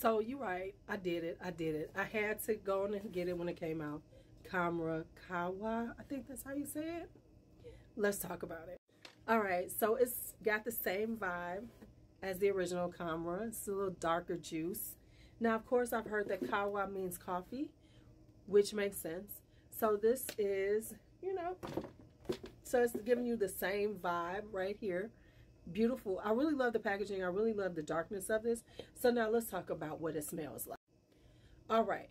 So you're right. I did it. I did it. I had to go and get it when it came out. Khamrah Qahwa. I think that's how you say it. Let's talk about it. All right. So it's got the same vibe as the original Khamrah. It's a little darker juice. Now, of course, I've heard that Qahwa means coffee, which makes sense. So this is, you know, so it's giving you the same vibe right here. Beautiful. I really love the packaging. I really love the darkness of this. So now let's talk about what it smells like. All right.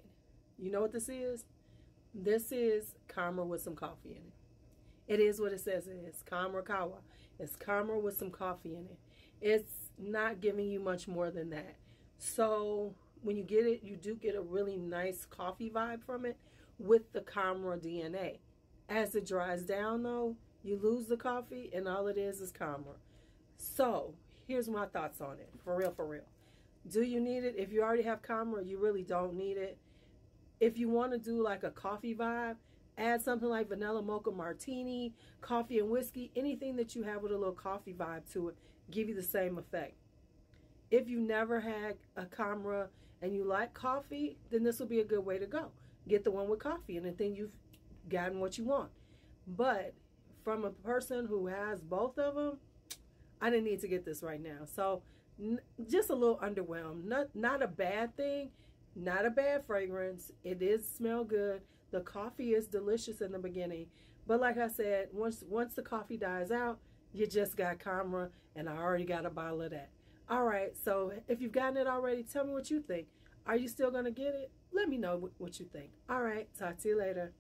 You know what this is? This is Khamrah with some coffee in it. It is what it says it is. Khamrah Qahwa. It's Khamrah with some coffee in it. It's not giving you much more than that. So when you get it, you do get a really nice coffee vibe from it with the Khamrah DNA. As it dries down though, you lose the coffee and all it is is Khamrah. So here's my thoughts on it. For real, for real. Do you need it? If you already have Khamrah, you really don't need it. If you want to do like a coffee vibe, add something like vanilla mocha martini, coffee and whiskey, anything that you have with a little coffee vibe to it, give you the same effect. If you never had a Khamrah and you like coffee, then this will be a good way to go. Get the one with coffee and then you've gotten what you want. But from a person who has both of them, I didn't need to get this right now. So just a little underwhelmed. Not not a bad thing, not a bad fragrance. It is smell good. The coffee is delicious in the beginning, but like I said, once once the coffee dies out, you just got Khamrah, and I already got a bottle of that. All right, so if you've gotten it already, tell me what you think. Are you still gonna get it? Let me know what you think. All right, talk to you later.